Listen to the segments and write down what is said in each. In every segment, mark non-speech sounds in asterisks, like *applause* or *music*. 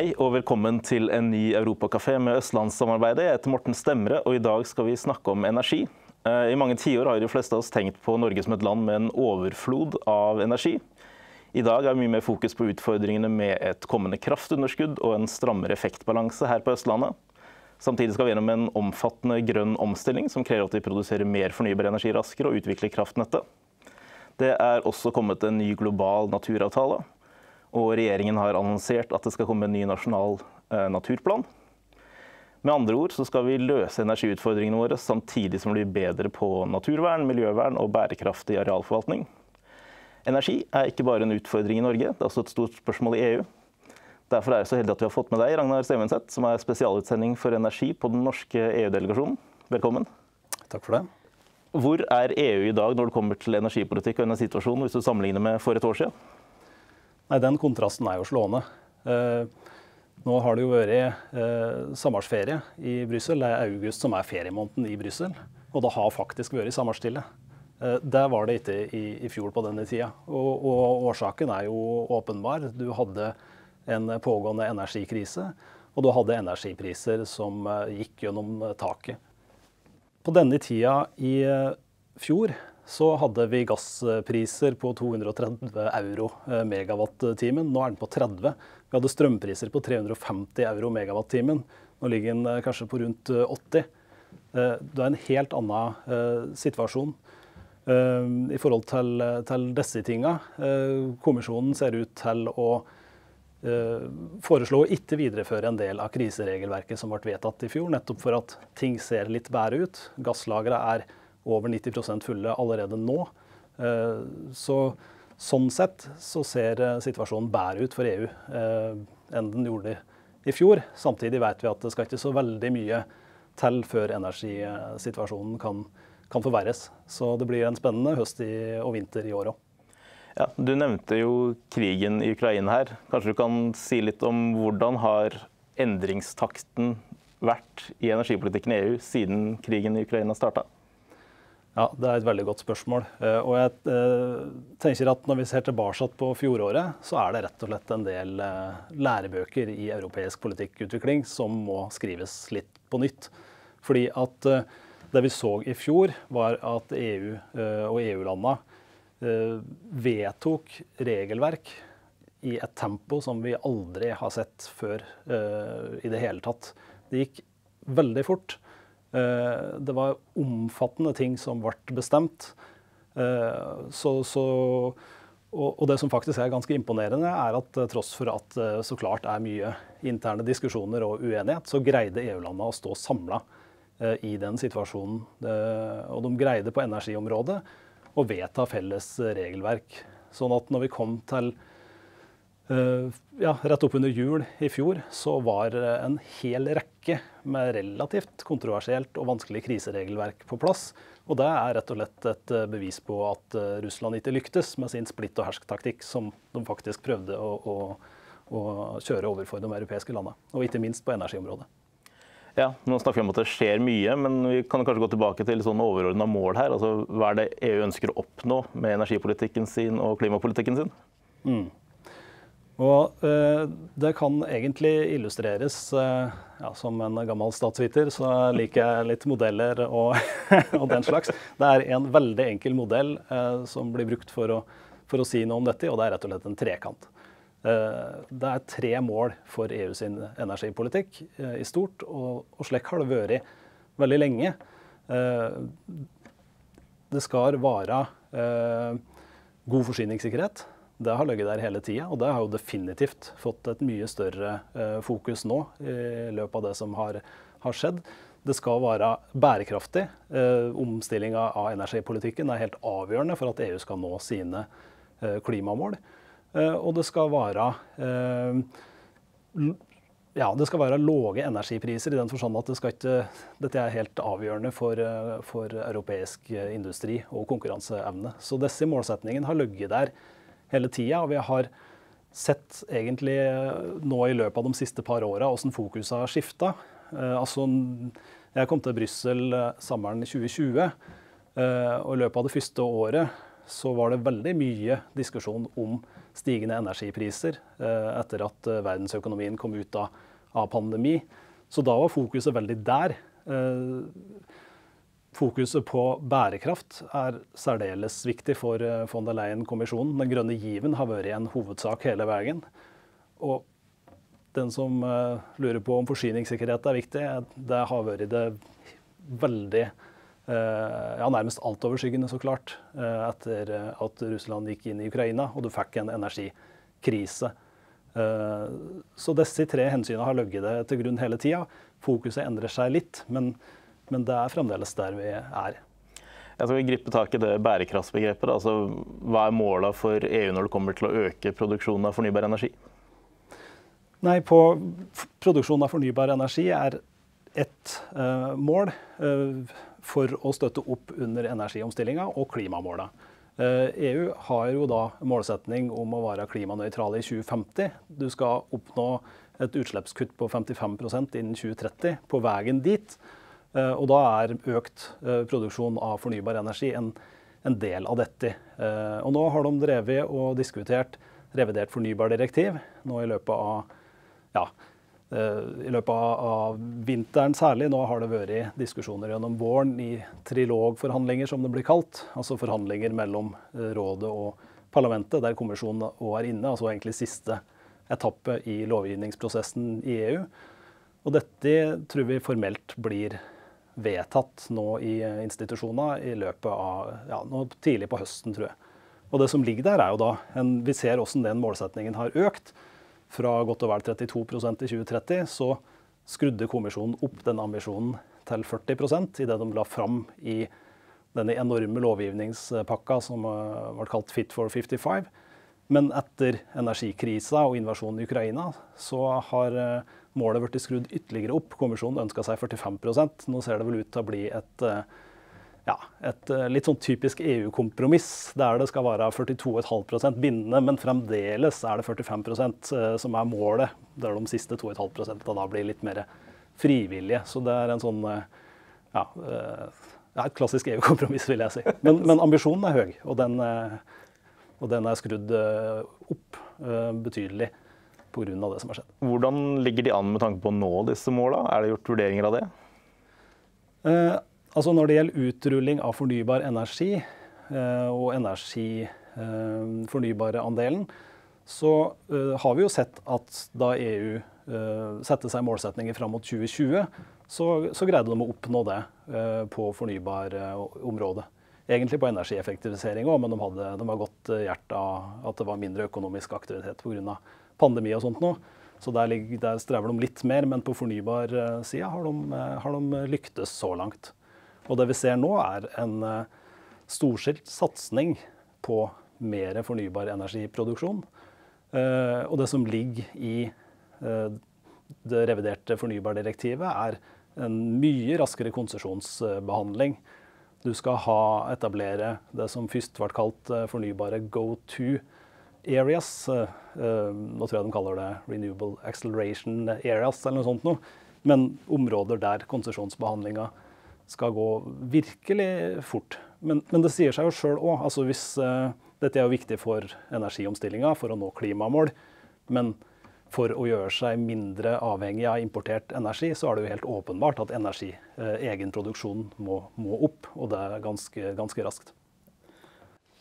Hei og velkommen til en ny europakafé med Østlandssamarbeidet. Jeg heter Morten Stemre, og i dag skal vi snakke om energi. Eh, I mange tiår har de fleste av oss tenkt på Norge som et land med en overflod av energi. I dag er det mye mer fokus på utfordringene med et kommende kraftunderskudd og en strammere effektbalanse her på Østlandet. Samtidig skal vi gjennom en omfattende grønn omstilling som krever at vi produserer mer fornybar energi raskere og utvikler kraftnettet. Det er også kommet en ny global naturavtale. Og regjeringen har annonsert at det skal komme en ny nasjonal eh, naturplan. Med andre ord så skal vi løse energiutfordringene våre samtidig som vi blir bedre på naturvern, miljøvern og bærekraftig arealforvaltning. Energi er ikke bare en utfordring i Norge, det er også et stort spørsmål i EU. Derfor er jeg så heldig at vi har fått med deg, Ragnar Stevenseth, som er spesialutsending for energi på den norske EU-delegasjonen. Velkommen. Takk for det. Hvor er EU i dag når det kommer til energipolitikk og energisituasjonen, hvis du sammenligner med for et år siden? Nei, Den kontrasten er jo slående. Eh, nå har det jo vært eh, sommerferie i Brussel. Det er august som er feriemåneden i Brussel. Og det har faktisk vært sommerstille. Eh, det var det ikke i, i fjor på denne tida. Og, og, årsaken er jo åpenbar. Du hadde en pågående energikrise, og du hadde energipriser som gikk gjennom taket. På denne tida i fjor så hadde vi gasspriser på 230 euro eh, megawattimen. Nå er den på 30. Vi hadde strømpriser på 350 euro megawattimen. Nå ligger den eh, kanskje på rundt 80. Eh, det er en helt annen situasjon i forhold til, til disse tinga. Kommisjonen ser ut til å foreslå å ikke videreføre en del av kriseregelverket som ble vedtatt i fjor, nettopp for at ting ser litt bedre ut. Gasslagrene er over 90% fulle allerede nå. Eh, så sånn sett så ser eh, situasjonen bedre ut for EU eh, enn den gjorde i fjor. Samtidig vet vi at det skal ikke så veldig mye til før energisituasjonen kan, kan forverres. Så det blir en spennende høst og vinter i år òg. Ja, du nevnte jo krigen i Ukraina her. Kanskje du kan si litt om hvordan har endringstakten vært i energipolitikken i EU siden krigen i Ukraina starta? Ja, Det er et veldig godt spørsmål. Eh, og jeg eh, tenker at Når vi ser tilbake på fjoråret, så er det rett og slett en del eh, lærebøker i europeisk politikkutvikling som må skrives litt på nytt. Fordi at det vi så i fjor, var at EU og EU-landene vedtok regelverk i et tempo som vi aldri har sett før i det hele tatt. Det gikk veldig fort. Eh, det var omfattende ting som ble bestemt. Eh, så, så, og, det som faktisk er ganske imponerende, er at eh, tross for at det så klart er mye interne diskusjoner og uenighet, så greide EU-landene å stå samla i den situasjonen. Og de greide på energiområdet å vedta felles regelverk. Sånn at når vi kom til ja, rett oppunder jul i fjor så var en hel rekke med relativt kontroversielt og vanskelig kriseregelverk på plass. Og det er rett og slett et eh, bevis på at eh, Russland ikke lyktes med sin splitt og hersk-taktikk, som de faktisk prøvde å, å, å, kjøre overfor de europeiske landene. Og ikke minst på energiområdet. Ja, nå snakker vi om at det skjer mye, men vi kan kanskje gå tilbake til sånn overordna mål her. Altså, hva er det EU ønsker å oppnå med energipolitikken sin og klimapolitikken sin? Mm. Og eh, det kan egentlig illustreres eh, ja, Som en gammel statsviter så liker jeg litt modeller og, *laughs* og, den slags. Det er en veldig enkel modell eh, som blir brukt for å, for å, si noe om dette, og det er rett og slett en trekant. Eh, det er tre mål for EU sin energipolitikk eh, i stort, og, og, slik har det vært veldig lenge. Eh, det skal være god forsyningssikkerhet. Det har ligget der hele tida, og det har jo definitivt fått et mye større eh, fokus nå i løpet av det som har, har skjedd. Det skal være bærekraftig. Eh, Omstillinga av energipolitikken er helt avgjørende for at EU skal nå sine eh, klimamål. Eh, og det skal være eh, ja, det skal være lave energipriser i den forstand at det ikke, dette er helt avgjørende for, eh, for europeisk industri og konkurranseevne. Så disse målsetningene har ligget der hele tida. Og vi har sett egentlig nå i løpet av de siste par åra hvordan fokuset har skifta. Eh, altså, jeg kom til Brussel eh, sommeren 2020, eh, og i løpet av det første året så var det veldig mye diskusjon om stigende energipriser etter at verdensøkonomien kom ut av pandemi. Så da var fokuset veldig der. Fokuset på bærekraft er særdeles viktig for eh, von der Leyen-kommisjonen. Den grønne given har vært en hovedsak hele veien. Og den som uh, lurer på om forsyningssikkerhet er viktig, det har vært det veldig uh, Ja, nærmest altoverskyggende, så klart, etter at Russland gikk inn i Ukraina og du fikk en energikrise. Så disse tre hensynene har ligget til grunn hele tida. Fokuset endrer seg litt, men men det er fremdeles der vi er. Jeg skal gripe tak i det bærekraftsbegrepet. Altså, hva er måla for EU når det kommer til å øke produksjonen av fornybar energi? Nei, på Produksjon av fornybar energi er ett uh, mål uh, for å støtte opp under energiomstillinga og klimamåla. Uh, eh, EU har jo da målsetning om å være klimanøytrale i 2050. Du skal oppnå et utslippskutt på 55% innen 2030 på veien dit. Eh, og da er økt eh, produksjon av fornybar energi en, en del av dette. Eh, og nå har de drevet og diskutert revidert fornybardirektiv nå i løpet av ja, i løpet av vinteren særlig. Nå har det vært diskusjoner gjennom våren i trilogforhandlinger, som det blir kalt. Altså forhandlinger mellom rådet og parlamentet, der kommisjonen òg er inne. Altså egentlig siste etappe i lovgivningsprosessen i EU. Og dette tror vi formelt blir vedtatt nå i institusjoner i løpet av ja, nå tidlig på høsten, tror jeg. Og det som ligger der, er jo da en, Vi ser hvordan den målsetningen har økt. Fra godt og vel 32% i 2030 så skrudde kommisjonen opp den ambisjonen til 40% i det de la fram i denne enorme lovgivningspakka som ble kalt Fit for 55. Men etter energikrisa og invasjonen i Ukraina så har målet blitt skrudd ytterligere opp. Kommisjonen ønska seg 45% Nå ser det vel ut til å bli et, eh, ja, et eh, litt sånn typisk EU-kompromiss, der det skal være 42,5% bindende, men fremdeles er det 45 eh, som er målet, der de siste 2,5% da blir litt mer frivillige. Så det er en sånn ja et klassisk EU-kompromiss, vil jeg si. Men, men, ambisjonen er høy, og den, og den er skrudd opp betydelig pga. det som har skjedd. Hvordan ligger de an med tanke på å nå disse måla? Er det gjort vurderinger av det? Eh, altså når det gjelder utrulling av fornybar energi eh, og energi, eh, fornybare andelen, så eh, har vi jo sett at da EU eh, setter seg målsetninger fram mot 2020, så, så, greide de å oppnå det eh, på fornybarområdet. Egentlig på energieffektivisering òg, men de, hadde, de var godt hjertet av at det var mindre økonomisk aktivitet pga pandemi og sånt nå. Så der, der strever de litt mer, men på fornybarsida har, de, eh, har de lyktes så langt. Og det vi ser nå, er en eh, storskilt satsing på mer fornybar energiproduksjon. Eh, og det som ligger i det reviderte fornybardirektivet, er en mye raskere konsesjonsbehandling. Du skal ha, etablere det som først ble kalt fornybare go to areas. Eh, eh, nå tror jeg de kaller det renewable acceleration areas eller noe sånt noe. Men områder der konsesjonsbehandlinga skal gå virkelig fort. Men, men det sier seg jo sjøl òg. Altså hvis, uh, dette er jo viktig for energiomstillinga, for å nå klimamål. Men for å gjøre seg mindre avhengig av importert energi, så er det jo helt åpenbart at energi, uh, må, må, opp. Og det er ganske, ganske raskt.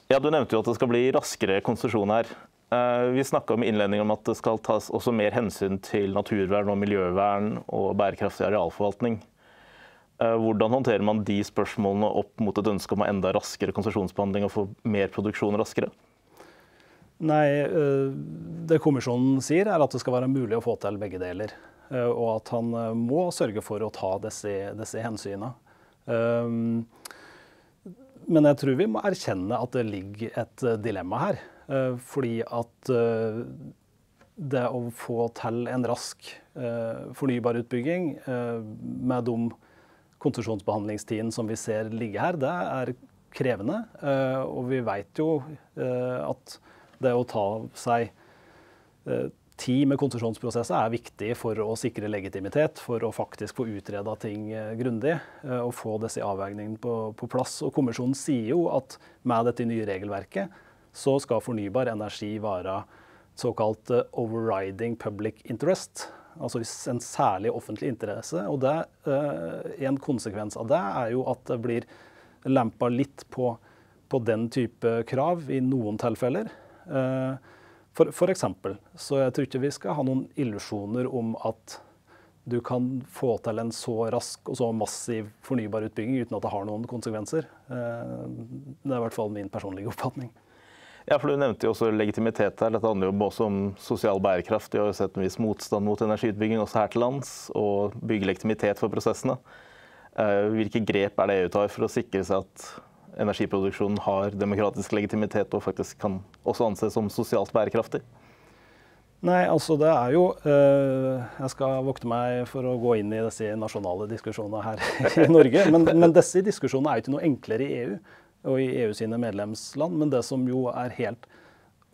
Ja, Du nevnte jo at det skal bli raskere konsesjon her. Eh, vi snakka om innledning om at det skal tas også mer hensyn til naturvern og miljøvern og bærekraftig arealforvaltning. Eh, hvordan håndterer man de spørsmålene opp mot et ønske om å enda raskere konsesjonsbehandling og få mer produksjon raskere? Nei, eh, Det kommisjonen sier, er at det skal være mulig å få til begge deler. Og at han må sørge for å ta disse, disse hensynene. Men jeg tror vi må erkjenne at det ligger et eh, dilemma her. Eh, fordi at eh, det å få til en rask fornybar utbygging med de konsesjonsbehandlingstidene som vi ser ligge her, det er krevende. Og vi vet jo at det å ta seg tid med konsesjonsprosesser er viktig for å sikre legitimitet, for å faktisk få utreda ting eh, grundig eh, og få disse avveiningene på, på, plass. Og Kommisjonen sier jo at med dette nye regelverket så skal fornybar energi være såkalt eh, overriding public interest. Altså en særlig offentlig interesse. Og det, en konsekvens av det er jo at det blir lempa litt på, på den type krav i noen tilfeller. For, for eksempel, så jeg tror ikke vi skal ha noen illusjoner om at du kan få til en så rask og så massiv fornybar utbygging uten at det har noen konsekvenser. Eh, det er i hvert fall min personlige oppfatning. Ja, for Du nevnte jo også legitimitet her. Dette handler jo også om sosial bærekraft. Vi har jo sett en viss motstand mot energiutbygging også her til lands, og bygge legitimitet for prosessene. Eh, hvilke grep er det EU tar for å sikre seg at energiproduksjonen har demokratisk legitimitet og faktisk kan også anses som sosialt bærekraftig? Nei, altså det er jo øh, Jeg skal vokte meg for å gå inn i disse nasjonale diskusjonene her *laughs* i Norge. Men, men disse diskusjonene er jo ikke noe enklere i EU og i EU sine medlemsland. Men det som jo er helt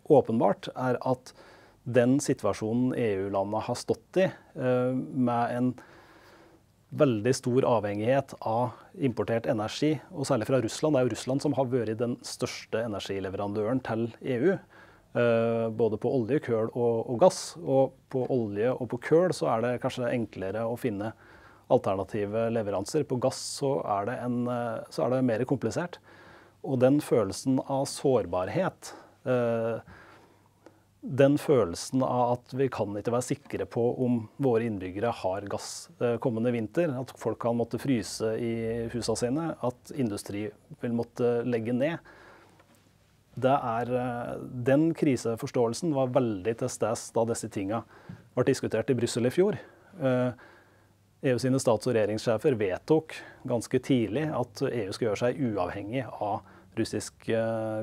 åpenbart, er at den situasjonen EU-landene har stått i, øh, med en veldig stor avhengighet av importert energi, og særlig fra Russland. Det er jo Russland som har vært den største energileverandøren til EU. Eh, både på olje, køl og, og, gass. Og på olje og på køl så er det kanskje enklere å finne alternative leveranser. På gass så er det, en, eh, så er det mer komplisert. Og den følelsen av sårbarhet eh, den følelsen av at vi kan ikke være sikre på om våre innbyggere har gass eh, kommende vinter, at folk kan måtte fryse i husene sine, at industri vil måtte legge ned. Er, eh, den kriseforståelsen var veldig til stede da disse tingene ble diskutert i Brussel i fjor. EU eh, e sine stats- og regjeringssjefer vedtok ganske tidlig at EU skal gjøre seg uavhengig av russiske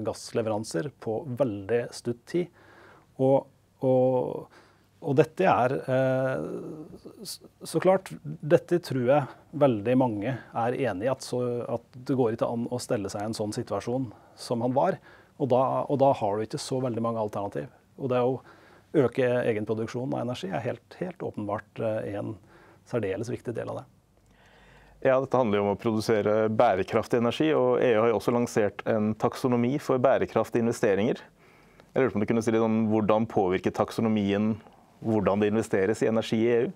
gassleveranser på veldig stutt tid. Og, og, og dette er eh, Så klart, dette tror jeg veldig mange er enig i. At, at, det går ikke an å stelle seg i en sånn situasjon som han var. Og da, og da har du ikke så veldig mange alternativ. Og det å øke egenproduksjon av energi er helt, helt åpenbart eh, en særdeles viktig del av det. Ja, Dette handler jo om å produsere bærekraftig energi. og EU har jo også lansert en taksonomi for bærekraftige investeringer. Jeg lurte på om du kunne si litt om Hvordan påvirker taksonomien hvordan det investeres i energi i EU?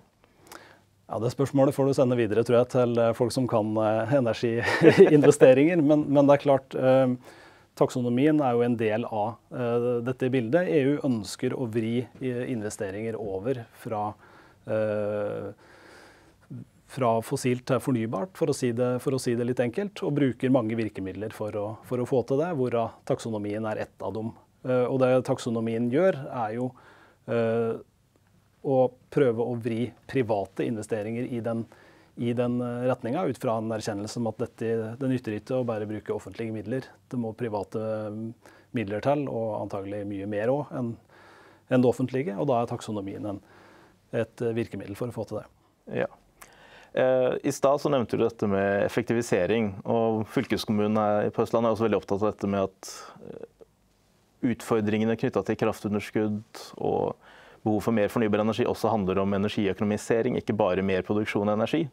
Ja, Det spørsmålet får du sende videre tror jeg, til eh, folk som kan eh, *laughs* energiinvesteringer. Men, men, det er klart, eh, taksonomien er jo en del av dette bildet. EU ønsker å vri investeringer over fra, fra fossilt til fornybart, for å, si det, for å, si det, litt enkelt. Og bruker mange virkemidler for å, for å få til det, hvorav taksonomien er ett av dem. Eh, og det taksonomien gjør, er jo eh, å prøve å vri private investeringer i den, i den eh, retninga, ut fra en erkjennelse om at dette, det nytter ikke å bare bruke offentlige midler. Det må private midler til, og antagelig mye mer òg enn en det offentlige. Og da er taksonomien en, et virkemiddel for å få til det. Ja. I stad nevnte du dette med effektivisering. og Fylkeskommunen på Østlandet er også veldig opptatt av dette med at utfordringene knytta til kraftunderskudd og behov for mer fornybar energi også handler om energiøkonomisering, ikke bare mer produksjon av energi.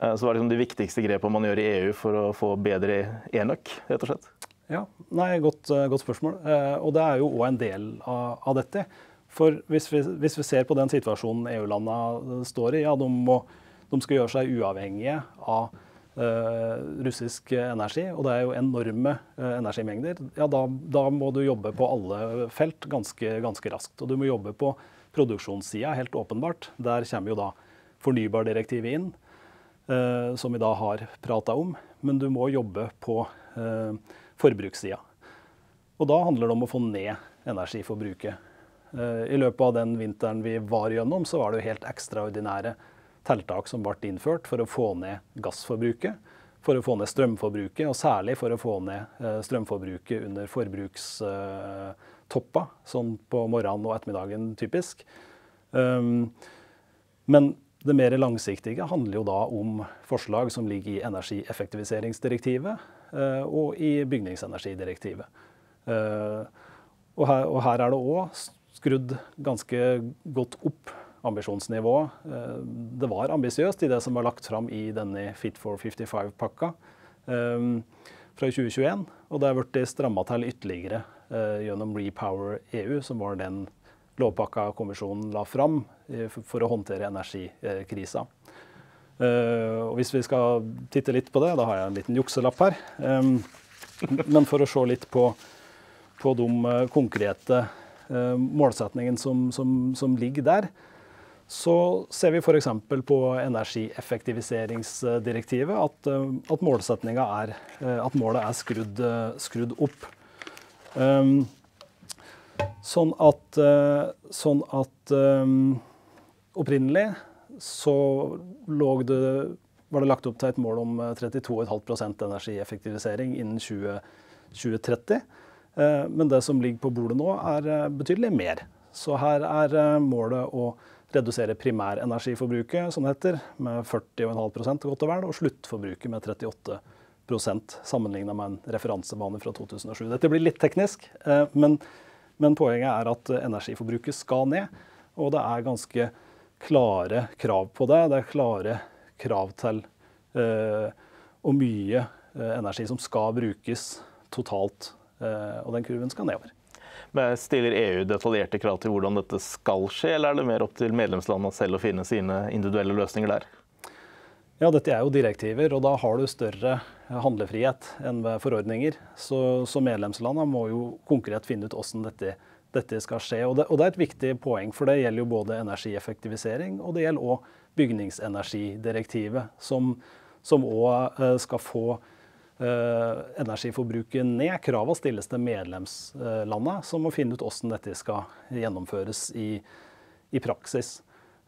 Eh, så hva er liksom de viktigste grepene man gjør i EU for å få bedre enøk, rett og slett? Ja, nei, godt, eh, godt spørsmål. Eh, og det er jo òg en del av, av, dette. For hvis vi, hvis vi, ser på den situasjonen EU-landene står i, ja, de, må, de skal gjøre seg uavhengige av russisk energi, og det er jo enorme uh, energimengder, ja, da, da, må du jobbe på alle felt ganske, ganske raskt. Og du må jobbe på produksjonssida, helt åpenbart. Der kommer jo da fornybardirektivet inn, uh, som vi da har prata om. Men du må jobbe på forbrukssida. Og da handler det om å få ned energiforbruket. I løpet av den vinteren vi var gjennom, så var det jo helt ekstraordinære tiltak som ble innført for å få ned gassforbruket, for å få ned strømforbruket, og særlig for å få ned eh, strømforbruket under forbrukstoppa, sånn på morgenen og ettermiddagen typisk. Um, men det mer langsiktige handler jo da om forslag som ligger i energieffektiviseringsdirektivet eh, og i bygningsenergidirektivet. Eh, og her, og her er det òg skrudd ganske godt opp ambisjonsnivået. Det var ambisiøst i det som var lagt fram i denne Fit for 55-pakka fra 2021. Og det er blitt stramma til ytterligere gjennom Repower EU, som var den lovpakka kommisjonen la fram for å håndtere energikrisa. Og hvis vi skal titte litt på det, da har jeg en liten jukselapp her. Men for å se litt på, på de konkrete målsetningene som, som, som ligger der, så ser vi f.eks. på energieffektiviseringsdirektivet at, at, er, at målet er skrudd, skrudd opp. Sånn at, sånn at opprinnelig så det, var det lagt opp til et mål om 32,5% energieffektivisering innen 20, 2030. Men det som ligger på bordet nå, er betydelig mer. Så her er målet å redusere primærenergiforbruket som det heter, med 40,5 godt og vel, og sluttforbruket med 38 sammenligna med en referansebane fra 2007. Dette blir litt teknisk, men, men poenget er at energiforbruket skal ned. Og det er ganske klare krav på det. Det er klare krav til uh, og mye uh, energi som skal brukes totalt. Uh, og den kurven skal nedover. Men Stiller EU detaljerte krav til hvordan dette skal skje, eller er det mer opp til medlemslandene selv å finne sine individuelle løsninger der? Ja, dette er jo direktiver, og da har du større handlefrihet enn ved forordninger. Så, så medlemslandene må jo konkret finne ut hvordan dette, dette skal skje. Og det, og det, er et viktig poeng, for det gjelder jo både energieffektivisering og det gjelder òg bygningsenergidirektivet, som òg eh, skal få Eh, energiforbruket ned. Kravene stilles til medlemslandet, som må finne ut hvordan dette skal gjennomføres i, i praksis.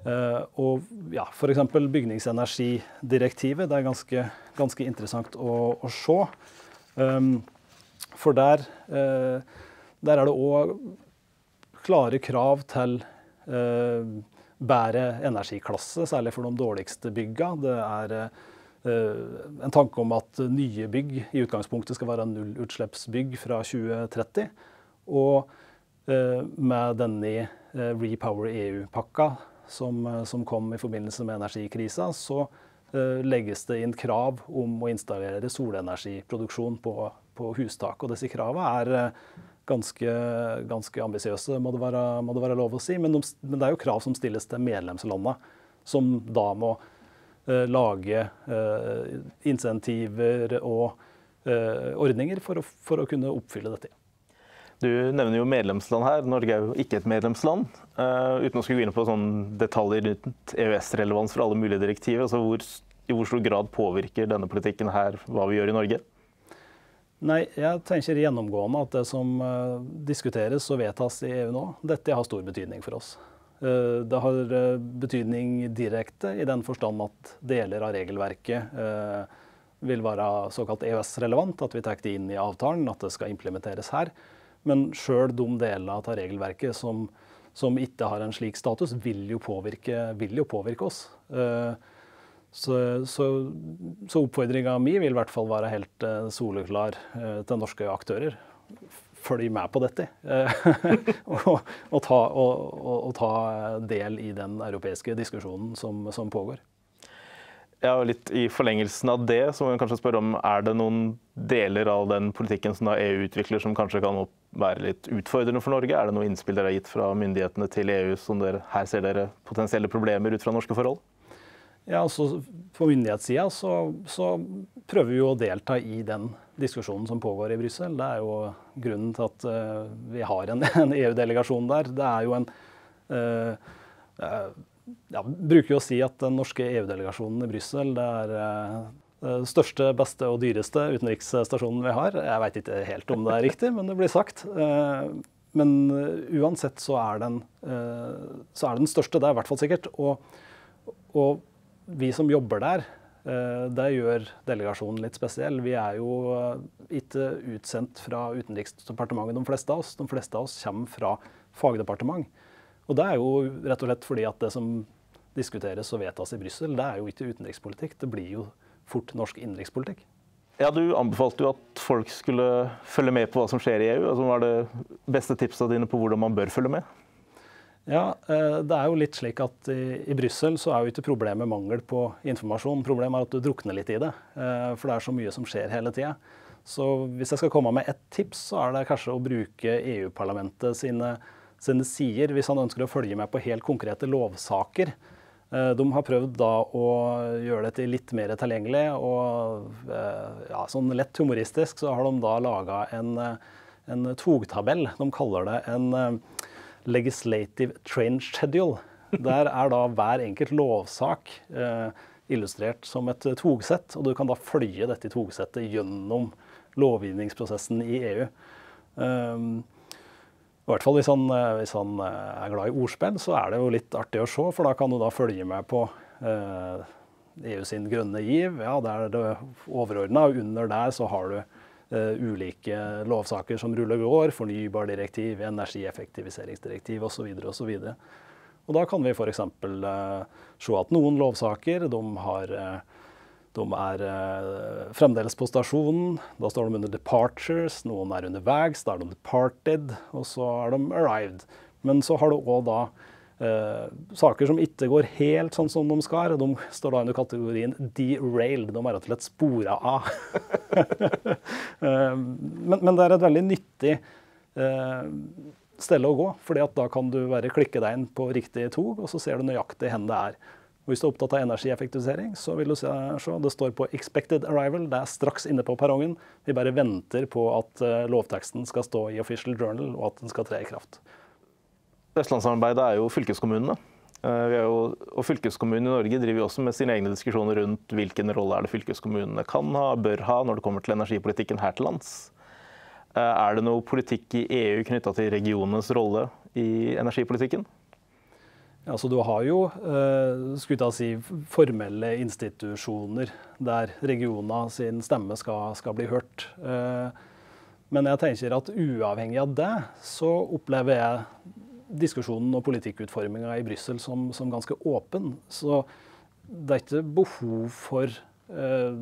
Uh, og ja, F.eks. bygningsenergidirektivet. Det er ganske, ganske interessant å, å se. Um, for der, der, er det òg klare krav til bedre energiklasse, særlig for de dårligste bygga. Det er Eh, en tanke om at nye bygg i utgangspunktet skal være nullutslippsbygg fra 2030. Og eh, med denne eh, Repower EU-pakka som, som, kom i forbindelse med energikrisa, så legges det inn krav om å installere solenergiproduksjon på, på hustak. Og disse kravene er ganske, ganske ambisiøse, må, må, det være lov å si. Men, de, men det er jo krav som stilles til medlemslandene, som da må Eh, lage eh, insentiver og eh, ordninger for å, for å kunne oppfylle dette. Du nevner jo medlemsland her. Norge er jo ikke et medlemsland. Uh, uten å skulle gå inn på sånne detaljer rundt EØS-relevans for alle mulige direktiver. Altså hvor, I hvor stor grad påvirker denne politikken her hva vi gjør i Norge? Nei, jeg tenker gjennomgående at det som diskuteres og vedtas i EU nå, dette har stor betydning for oss. Eh, det har eh, betydning direkte i den forstand at deler av regelverket eh, vil være såkalt EØS-relevant, at vi tar det inn i avtalen, at det skal implementeres her. Men sjøl de delene av regelverket som, som, ikke har en slik status, vil jo påvirke, vil jo påvirke oss. Så, så, så oppfordringa mi vil i hvert fall være helt soleklar til norske aktører følge med på dette. Eh, *laughs* og, og, ta, og, og, ta, del i den europeiske diskusjonen som, som, pågår. Ja, og litt I forlengelsen av det så må vi kanskje spørre om er det noen deler av den politikken som EU utvikler som kanskje kan være litt utfordrende for Norge? Er det noen innspill dere har gitt fra myndighetene til EU som dere, her ser dere potensielle problemer ut fra norske forhold? Ja, altså På myndighetssida så, så, prøver vi jo å delta i den diskusjonen som pågår i Brussel. Det er jo grunnen til at uh, vi har en, *laughs* en EU-delegasjon der. Det er jo en uh, ja, bruker jo å si at den norske EU-delegasjonen i Brussel er den største, beste og dyreste utenriksstasjonen vi har. Jeg veit ikke helt om det er riktig, men det blir sagt. Men uansett så er den, så er den største, det er i hvert fall sikkert. Og, og vi som jobber der, det gjør delegasjonen litt spesiell. Vi er jo eh, ikke utsendt fra Utenriksdepartementet, de fleste av oss. De fleste av oss kommer fra fagdepartement. Og det er jo rett og slett fordi at det som diskuteres og vedtas i Brussel, det er jo ikke utenrikspolitikk. Det blir jo fort norsk innenrikspolitikk. Ja, Du anbefalte jo at folk skulle følge med på hva som skjer i EU. Altså, hva er det beste tipsa dine på hvordan man bør følge med? Ja, Det er jo litt slik at i, i Brussel så er jo ikke problemet mangel på informasjon. Problemet er at du drukner litt i det. For det er så mye som skjer hele tida. Så hvis jeg skal komme med ett tips, så er det kanskje å bruke EU-parlamentet sine, sine sider hvis han ønsker å følge med på helt konkrete lovsaker. Eh, de har prøvd da å gjøre dette litt mer tilgjengelig, og eh, ja, sånn lett humoristisk så har de da laga en, en togtabell. De kaller det en eh, legislative train schedule. Der er da hver enkelt lovsak illustrert som et togsett, og du kan da følge dette togsettet gjennom lovgivningsprosessen i EU. Um, i hvert fall hvis han, eh, hvis han, eh, er glad i ordspill, så er det jo litt artig å se, for da kan du da følge med på eh, EU sin grønne giv. Ja, det er det overordna, og under der så har du ulike lovsaker som ruller går. Fornybardirektiv, energieffektiviseringsdirektiv osv. osv. Og da kan vi f.eks. Uh, se at noen lovsaker de har uh, de er eh, fremdeles på stasjonen. Da står de under 'departures'. Noen er underveis, da er de 'departed', og så er de 'arrived'. Men så har du òg da eh, saker som ikke går helt sånn som de skal. De står da under kategorien 'derailed'. De er rett og slett spora av. *laughs* eh, men, men, det er et veldig nyttig eh, sted å gå, fordi da kan du bare klikke deg inn på riktig tog, og så ser du nøyaktig hvor det er. Og hvis du er opptatt av energieffektivisering, så vil du se, se det står på 'expected arrival'. Det er straks inne på perrongen. Vi bare venter på at uh, lovteksten skal stå i official journal, og at den skal tre i kraft. Østlandssamarbeidet er jo fylkeskommunene. Uh, jo, og Fylkeskommunen i Norge driver jo også med sine egne diskusjoner rundt hvilken rolle er det fylkeskommunene kan ha, bør ha, når det kommer til energipolitikken her til lands. Uh, er det noe politikk i EU knytta til regionenes rolle i energipolitikken? Ja, så Du har jo eh, skulle si, formelle institusjoner der regionene sin stemme skal, skal bli hørt. Eh, men jeg tenker at uavhengig av det, så opplever jeg diskusjonen og politikkutforminga i Brussel som, som, ganske åpen. Så det er ikke behov for eh,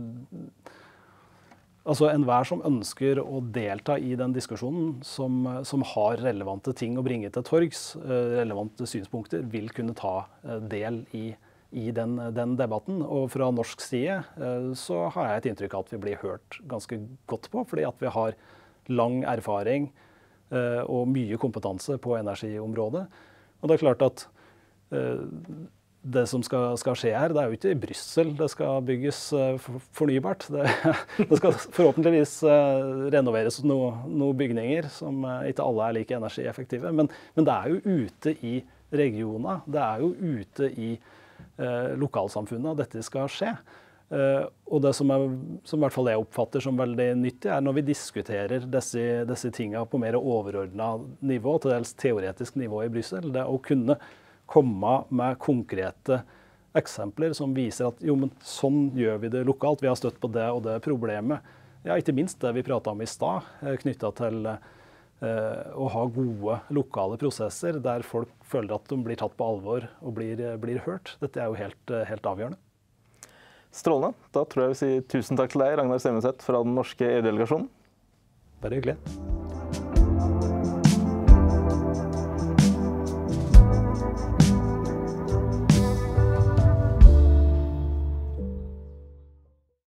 Altså Enhver som ønsker å delta i den diskusjonen, som, som, har relevante ting å bringe til torgs, eh, relevante synspunkter, vil kunne ta eh, del i, i den, den, debatten. Og fra norsk side eh, så har jeg et inntrykk av at vi blir hørt ganske godt på, fordi at vi har lang erfaring og mye kompetanse på energiområdet. Og det er klart at det som skal, skal, skje her, det er jo ikke i Brussel det skal bygges uh, fornybart. Det, *laughs* det, skal forhåpentligvis renoveres noen noe bygninger som ikke alle er like energieffektive. Men, men, det er jo ute i regionene, det er jo ute i lokalsamfunnet dette skal skje. Og det som, er, som, jeg oppfatter som veldig nyttig, er når vi diskuterer disse, disse tingene på mer overordna nivå, til dels teoretisk nivå i Brussel, det å kunne komme med konkrete eksempler som viser at jo, men sånn gjør vi det lokalt. Vi har støtt på det og det problemet. Ja, ikke minst det vi prata om i stad, eh, knytta til eh, å ha gode lokale prosesser der folk føler at de blir tatt på alvor og blir, blir hørt. Dette er jo helt, helt, avgjørende. Strålende. Da tror jeg vi sier tusen takk til deg, Ragnar Semmeseth fra den norske EU-delegasjonen. Bare hyggelig.